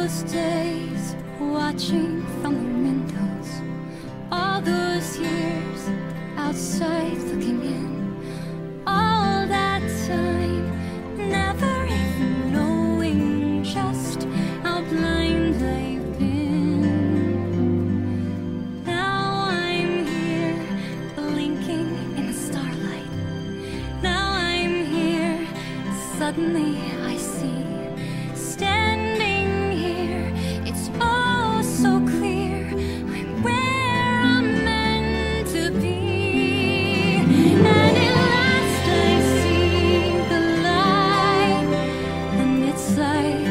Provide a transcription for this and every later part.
those days watching from the windows, all those years outside looking in, all that time never even knowing just how blind I've been. Now I'm here, blinking in the starlight. Now I'm here, suddenly And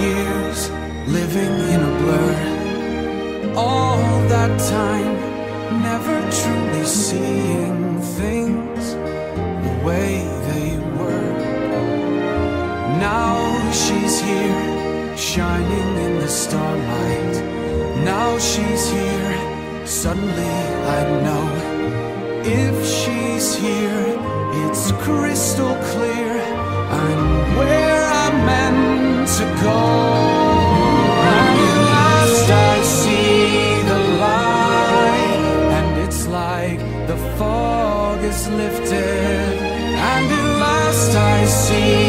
years living in a blur. All that time never truly seeing things the way they were. Now she's here, shining in the starlight. Now she's here, suddenly I know. If she's here, it's crystal clear. Lifted. And at last I see